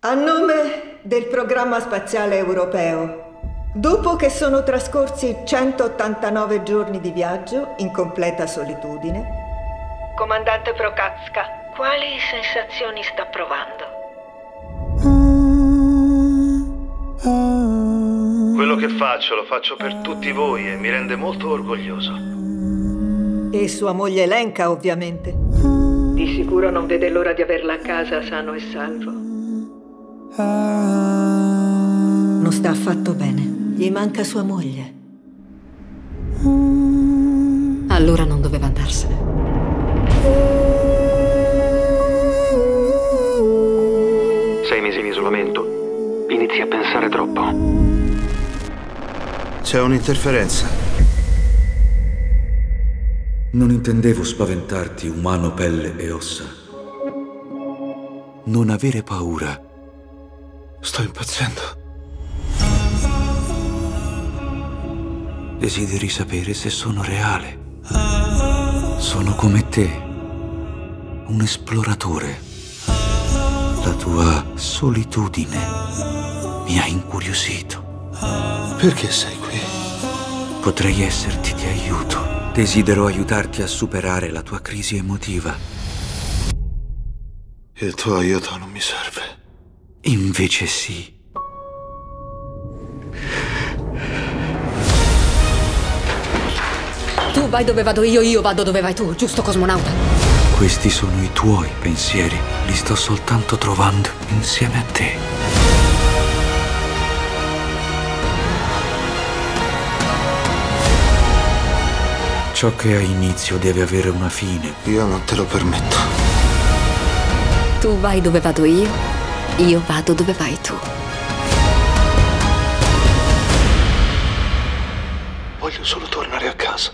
A nome del programma spaziale europeo, dopo che sono trascorsi 189 giorni di viaggio in completa solitudine, comandante Prokatska, quali sensazioni sta provando? Quello che faccio lo faccio per tutti voi e mi rende molto orgoglioso. E sua moglie Lenka, ovviamente. Di sicuro non vede l'ora di averla a casa sano e salvo. Non sta affatto bene. Gli manca sua moglie. Allora non doveva andarsene. Sei mesi in isolamento. Inizi a pensare troppo. C'è un'interferenza. Non intendevo spaventarti, umano, pelle e ossa. Non avere paura. Sto impazzendo. Desideri sapere se sono reale. Sono come te, un esploratore. La tua solitudine mi ha incuriosito. Perché sei qui? Potrei esserti di aiuto. Desidero aiutarti a superare la tua crisi emotiva. Il tuo aiuto non mi serve. Invece sì. Tu vai dove vado io, io vado dove vai tu, giusto cosmonauta? Questi sono i tuoi pensieri. Li sto soltanto trovando insieme a te. Ciò che ha inizio deve avere una fine. Io non te lo permetto. Tu vai dove vado io, io vado dove vai tu. Voglio solo tornare a casa.